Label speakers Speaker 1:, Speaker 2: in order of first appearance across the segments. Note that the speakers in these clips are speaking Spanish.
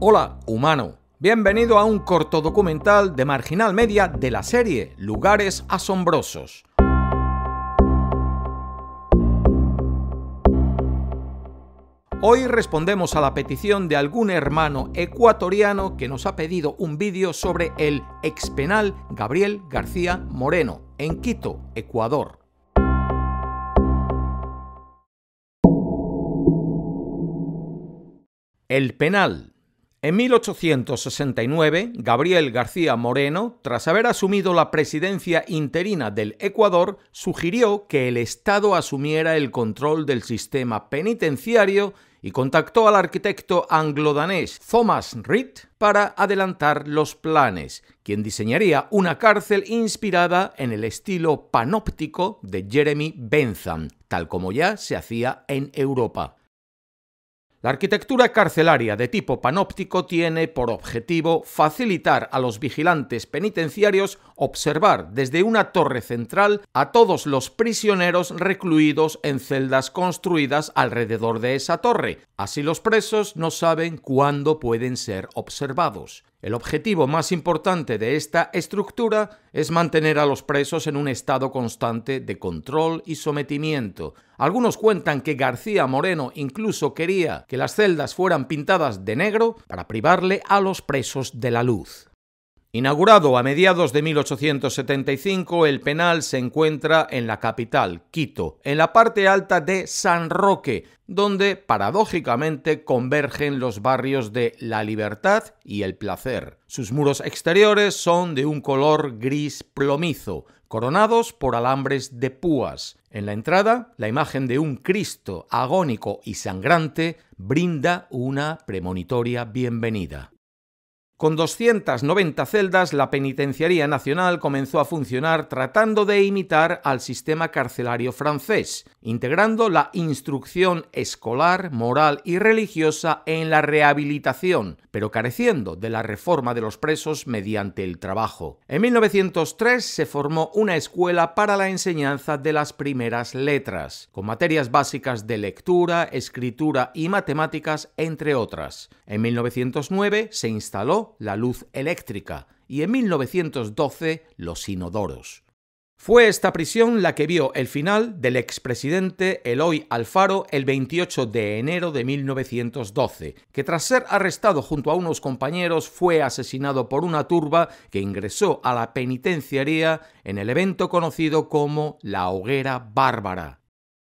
Speaker 1: Hola, humano. Bienvenido a un corto documental de Marginal Media de la serie Lugares Asombrosos. Hoy respondemos a la petición de algún hermano ecuatoriano que nos ha pedido un vídeo sobre el expenal Gabriel García Moreno, en Quito, Ecuador. El penal. En 1869, Gabriel García Moreno, tras haber asumido la presidencia interina del Ecuador, sugirió que el Estado asumiera el control del sistema penitenciario y contactó al arquitecto anglo-danés Thomas Reed para adelantar los planes, quien diseñaría una cárcel inspirada en el estilo panóptico de Jeremy Bentham, tal como ya se hacía en Europa. La arquitectura carcelaria de tipo panóptico tiene por objetivo facilitar a los vigilantes penitenciarios observar desde una torre central a todos los prisioneros recluidos en celdas construidas alrededor de esa torre. Así los presos no saben cuándo pueden ser observados. El objetivo más importante de esta estructura es mantener a los presos en un estado constante de control y sometimiento. Algunos cuentan que García Moreno incluso quería que las celdas fueran pintadas de negro para privarle a los presos de la luz. Inaugurado a mediados de 1875, el penal se encuentra en la capital, Quito, en la parte alta de San Roque, donde paradójicamente convergen los barrios de La Libertad y El Placer. Sus muros exteriores son de un color gris plomizo, coronados por alambres de púas. En la entrada, la imagen de un Cristo agónico y sangrante brinda una premonitoria bienvenida. Con 290 celdas, la Penitenciaría Nacional comenzó a funcionar tratando de imitar al sistema carcelario francés, integrando la instrucción escolar, moral y religiosa en la rehabilitación, pero careciendo de la reforma de los presos mediante el trabajo. En 1903 se formó una escuela para la enseñanza de las primeras letras, con materias básicas de lectura, escritura y matemáticas, entre otras. En 1909 se instaló la luz eléctrica y en 1912 los inodoros. Fue esta prisión la que vio el final del expresidente Eloy Alfaro el 28 de enero de 1912, que tras ser arrestado junto a unos compañeros fue asesinado por una turba que ingresó a la penitenciaría en el evento conocido como la Hoguera Bárbara.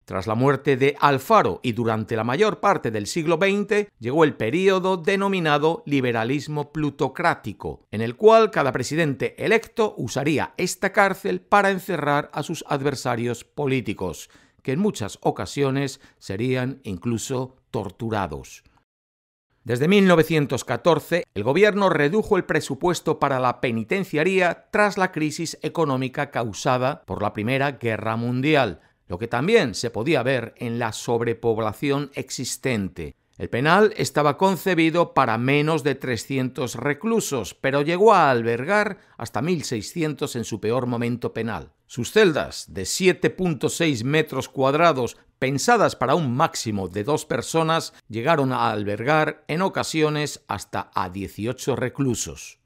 Speaker 1: Tras la muerte de Alfaro y durante la mayor parte del siglo XX llegó el período denominado liberalismo plutocrático, en el cual cada presidente electo usaría esta cárcel para encerrar a sus adversarios políticos, que en muchas ocasiones serían incluso torturados. Desde 1914, el gobierno redujo el presupuesto para la penitenciaría tras la crisis económica causada por la Primera Guerra Mundial, lo que también se podía ver en la sobrepoblación existente. El penal estaba concebido para menos de 300 reclusos, pero llegó a albergar hasta 1.600 en su peor momento penal. Sus celdas, de 7.6 metros cuadrados, pensadas para un máximo de dos personas, llegaron a albergar en ocasiones hasta a 18 reclusos.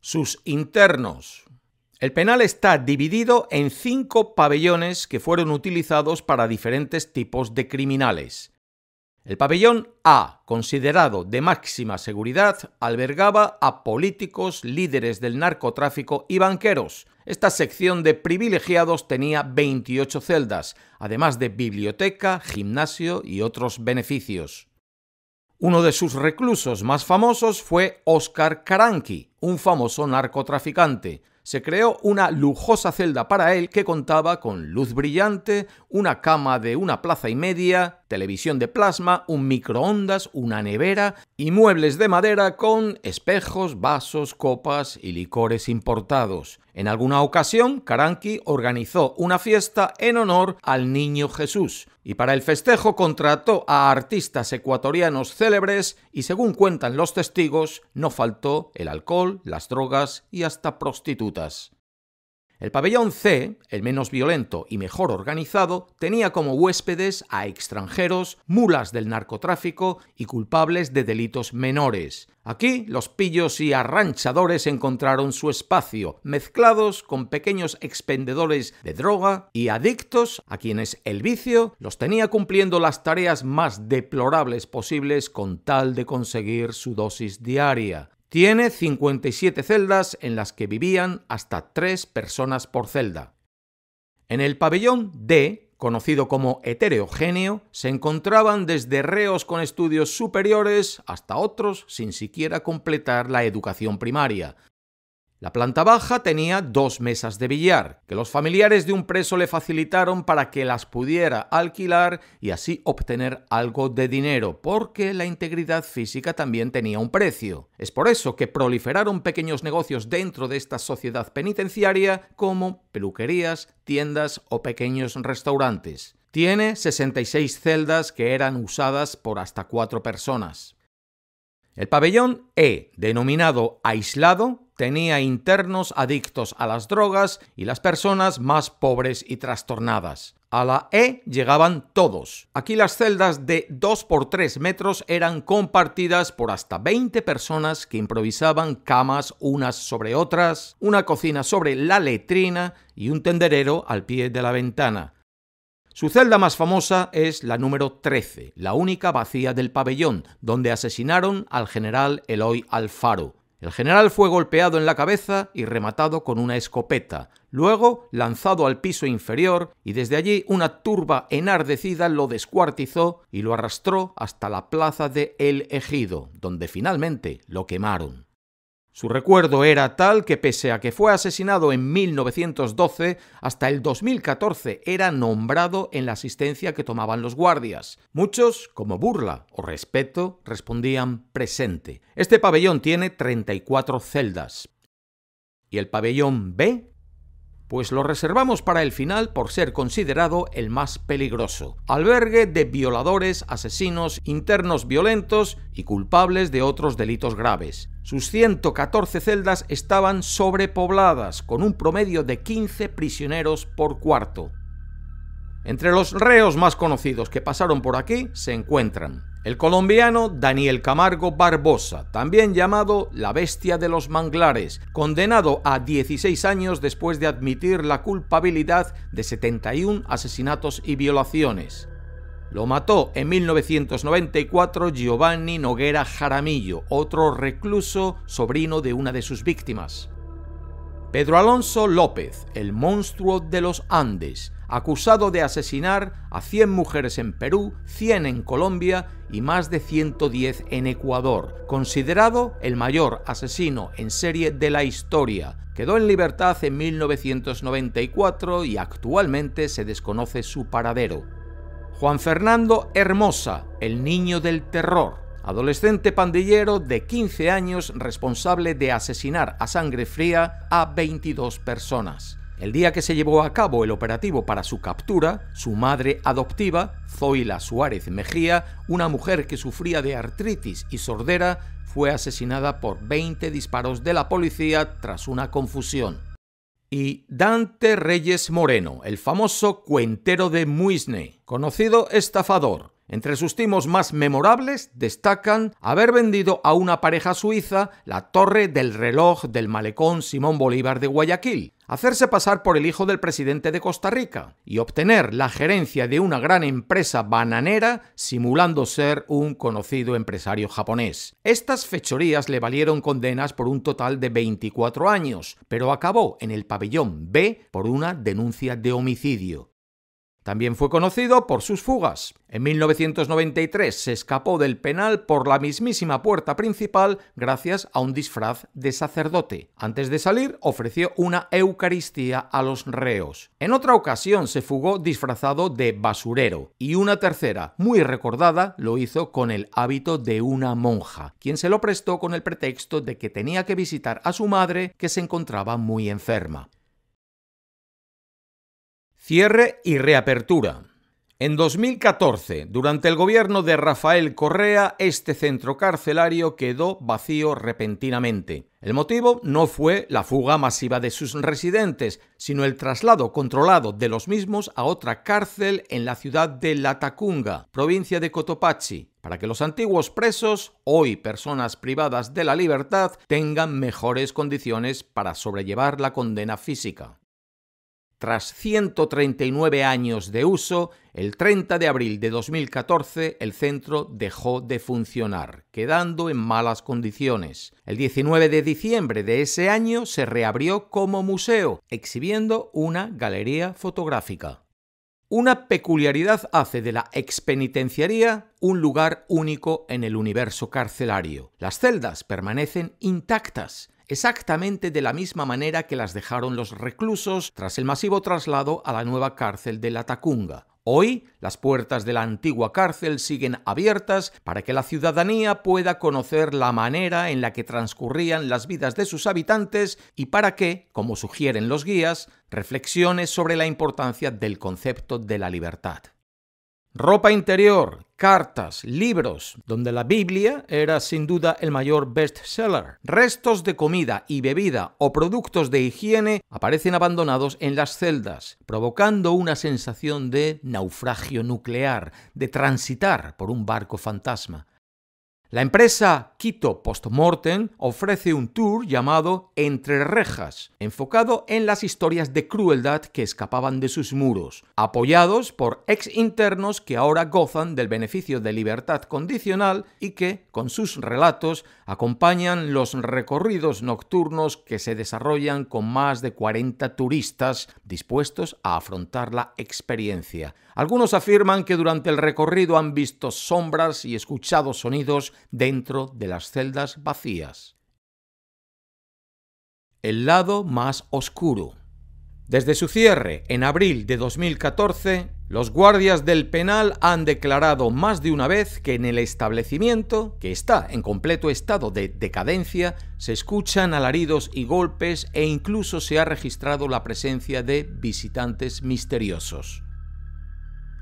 Speaker 1: Sus internos, el penal está dividido en cinco pabellones que fueron utilizados para diferentes tipos de criminales. El pabellón A, considerado de máxima seguridad, albergaba a políticos, líderes del narcotráfico y banqueros. Esta sección de privilegiados tenía 28 celdas, además de biblioteca, gimnasio y otros beneficios. Uno de sus reclusos más famosos fue Oscar Karanki, un famoso narcotraficante se creó una lujosa celda para él que contaba con luz brillante, una cama de una plaza y media, televisión de plasma, un microondas, una nevera y muebles de madera con espejos, vasos, copas y licores importados. En alguna ocasión, Karanki organizó una fiesta en honor al Niño Jesús y para el festejo contrató a artistas ecuatorianos célebres y según cuentan los testigos, no faltó el alcohol, las drogas y hasta prostitutas. El pabellón C, el menos violento y mejor organizado, tenía como huéspedes a extranjeros, mulas del narcotráfico y culpables de delitos menores. Aquí los pillos y arranchadores encontraron su espacio, mezclados con pequeños expendedores de droga y adictos a quienes el vicio los tenía cumpliendo las tareas más deplorables posibles con tal de conseguir su dosis diaria. Tiene 57 celdas en las que vivían hasta tres personas por celda. En el pabellón D, conocido como heterogéneo, se encontraban desde reos con estudios superiores hasta otros sin siquiera completar la educación primaria, la planta baja tenía dos mesas de billar, que los familiares de un preso le facilitaron para que las pudiera alquilar y así obtener algo de dinero, porque la integridad física también tenía un precio. Es por eso que proliferaron pequeños negocios dentro de esta sociedad penitenciaria como peluquerías, tiendas o pequeños restaurantes. Tiene 66 celdas que eran usadas por hasta cuatro personas. El pabellón E, denominado aislado, tenía internos adictos a las drogas y las personas más pobres y trastornadas. A la E llegaban todos. Aquí las celdas de 2 por 3 metros eran compartidas por hasta 20 personas que improvisaban camas unas sobre otras, una cocina sobre la letrina y un tenderero al pie de la ventana. Su celda más famosa es la número 13, la única vacía del pabellón, donde asesinaron al general Eloy Alfaro. El general fue golpeado en la cabeza y rematado con una escopeta, luego lanzado al piso inferior y desde allí una turba enardecida lo descuartizó y lo arrastró hasta la plaza de El Ejido, donde finalmente lo quemaron. Su recuerdo era tal que pese a que fue asesinado en 1912, hasta el 2014 era nombrado en la asistencia que tomaban los guardias. Muchos, como burla o respeto, respondían presente. Este pabellón tiene 34 celdas. ¿Y el pabellón B? Pues lo reservamos para el final por ser considerado el más peligroso. Albergue de violadores, asesinos, internos violentos y culpables de otros delitos graves. Sus 114 celdas estaban sobrepobladas, con un promedio de 15 prisioneros por cuarto. Entre los reos más conocidos que pasaron por aquí se encuentran el colombiano Daniel Camargo Barbosa, también llamado la bestia de los manglares, condenado a 16 años después de admitir la culpabilidad de 71 asesinatos y violaciones. Lo mató en 1994 Giovanni Noguera Jaramillo, otro recluso sobrino de una de sus víctimas. Pedro Alonso López, el monstruo de los Andes, acusado de asesinar a 100 mujeres en Perú, 100 en Colombia y más de 110 en Ecuador, considerado el mayor asesino en serie de la historia. Quedó en libertad en 1994 y actualmente se desconoce su paradero. Juan Fernando Hermosa, el niño del terror, adolescente pandillero de 15 años responsable de asesinar a sangre fría a 22 personas. El día que se llevó a cabo el operativo para su captura, su madre adoptiva, Zoila Suárez Mejía, una mujer que sufría de artritis y sordera, fue asesinada por 20 disparos de la policía tras una confusión. Y Dante Reyes Moreno, el famoso cuentero de Muisne, conocido estafador, entre sus timos más memorables destacan haber vendido a una pareja suiza la torre del reloj del malecón Simón Bolívar de Guayaquil, hacerse pasar por el hijo del presidente de Costa Rica y obtener la gerencia de una gran empresa bananera simulando ser un conocido empresario japonés. Estas fechorías le valieron condenas por un total de 24 años, pero acabó en el pabellón B por una denuncia de homicidio. También fue conocido por sus fugas. En 1993 se escapó del penal por la mismísima puerta principal gracias a un disfraz de sacerdote. Antes de salir ofreció una Eucaristía a los reos. En otra ocasión se fugó disfrazado de basurero y una tercera, muy recordada, lo hizo con el hábito de una monja, quien se lo prestó con el pretexto de que tenía que visitar a su madre que se encontraba muy enferma. Cierre y reapertura. En 2014, durante el gobierno de Rafael Correa, este centro carcelario quedó vacío repentinamente. El motivo no fue la fuga masiva de sus residentes, sino el traslado controlado de los mismos a otra cárcel en la ciudad de Latacunga, provincia de Cotopaxi, para que los antiguos presos, hoy personas privadas de la libertad, tengan mejores condiciones para sobrellevar la condena física. Tras 139 años de uso, el 30 de abril de 2014 el centro dejó de funcionar, quedando en malas condiciones. El 19 de diciembre de ese año se reabrió como museo, exhibiendo una galería fotográfica. Una peculiaridad hace de la expenitenciaría un lugar único en el universo carcelario. Las celdas permanecen intactas, exactamente de la misma manera que las dejaron los reclusos tras el masivo traslado a la nueva cárcel de la Tacunga. Hoy, las puertas de la antigua cárcel siguen abiertas para que la ciudadanía pueda conocer la manera en la que transcurrían las vidas de sus habitantes y para que, como sugieren los guías, reflexione sobre la importancia del concepto de la libertad. Ropa interior, cartas, libros, donde la Biblia era sin duda el mayor bestseller. Restos de comida y bebida o productos de higiene aparecen abandonados en las celdas, provocando una sensación de naufragio nuclear, de transitar por un barco fantasma. La empresa Quito Postmortem ofrece un tour llamado Entre Rejas, enfocado en las historias de crueldad que escapaban de sus muros, apoyados por ex internos que ahora gozan del beneficio de libertad condicional y que, con sus relatos, acompañan los recorridos nocturnos que se desarrollan con más de 40 turistas dispuestos a afrontar la experiencia. Algunos afirman que durante el recorrido han visto sombras y escuchado sonidos dentro de las celdas vacías. El lado más oscuro. Desde su cierre en abril de 2014, los guardias del penal han declarado más de una vez que en el establecimiento, que está en completo estado de decadencia, se escuchan alaridos y golpes e incluso se ha registrado la presencia de visitantes misteriosos.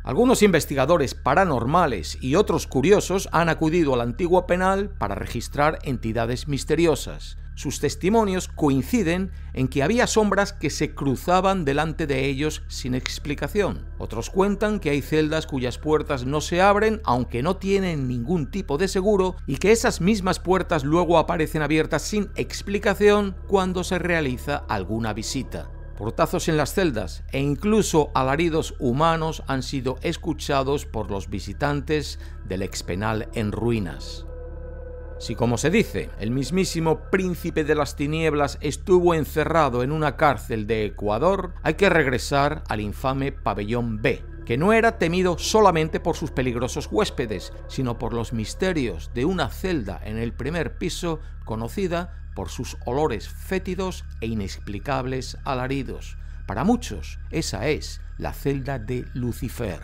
Speaker 1: Algunos investigadores paranormales y otros curiosos han acudido al antiguo penal para registrar entidades misteriosas. Sus testimonios coinciden en que había sombras que se cruzaban delante de ellos sin explicación. Otros cuentan que hay celdas cuyas puertas no se abren aunque no tienen ningún tipo de seguro y que esas mismas puertas luego aparecen abiertas sin explicación cuando se realiza alguna visita. Portazos en las celdas e incluso alaridos humanos han sido escuchados por los visitantes del expenal en ruinas. Si como se dice, el mismísimo príncipe de las tinieblas estuvo encerrado en una cárcel de Ecuador, hay que regresar al infame pabellón B, que no era temido solamente por sus peligrosos huéspedes, sino por los misterios de una celda en el primer piso conocida por sus olores fétidos e inexplicables alaridos. Para muchos, esa es la celda de Lucifer.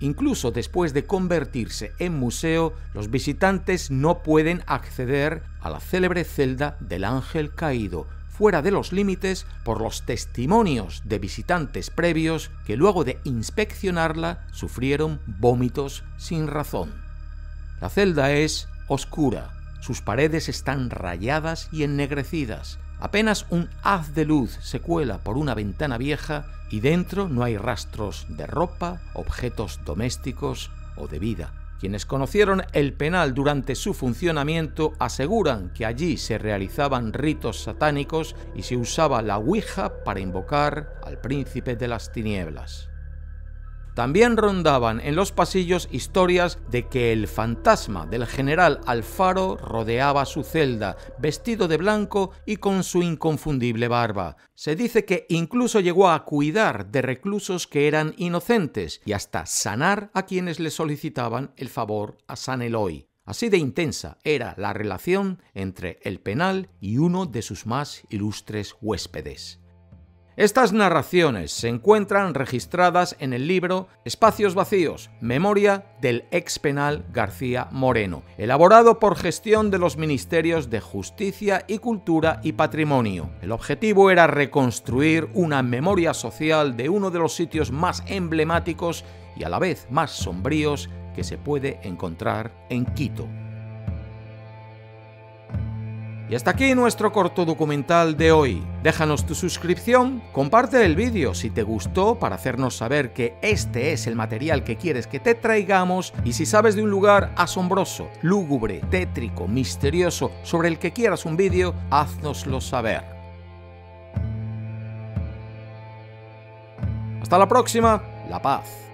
Speaker 1: Incluso después de convertirse en museo, los visitantes no pueden acceder a la célebre celda del ángel caído, fuera de los límites por los testimonios de visitantes previos que luego de inspeccionarla sufrieron vómitos sin razón. La celda es oscura, sus paredes están rayadas y ennegrecidas. Apenas un haz de luz se cuela por una ventana vieja y dentro no hay rastros de ropa, objetos domésticos o de vida. Quienes conocieron el penal durante su funcionamiento aseguran que allí se realizaban ritos satánicos y se usaba la Ouija para invocar al príncipe de las tinieblas. También rondaban en los pasillos historias de que el fantasma del general Alfaro rodeaba su celda, vestido de blanco y con su inconfundible barba. Se dice que incluso llegó a cuidar de reclusos que eran inocentes y hasta sanar a quienes le solicitaban el favor a San Eloy. Así de intensa era la relación entre el penal y uno de sus más ilustres huéspedes. Estas narraciones se encuentran registradas en el libro Espacios Vacíos, Memoria del ex penal García Moreno, elaborado por gestión de los Ministerios de Justicia y Cultura y Patrimonio. El objetivo era reconstruir una memoria social de uno de los sitios más emblemáticos y a la vez más sombríos que se puede encontrar en Quito. Y hasta aquí nuestro corto documental de hoy. Déjanos tu suscripción, comparte el vídeo si te gustó para hacernos saber que este es el material que quieres que te traigamos y si sabes de un lugar asombroso, lúgubre, tétrico, misterioso sobre el que quieras un vídeo, haznoslo saber. Hasta la próxima, la paz.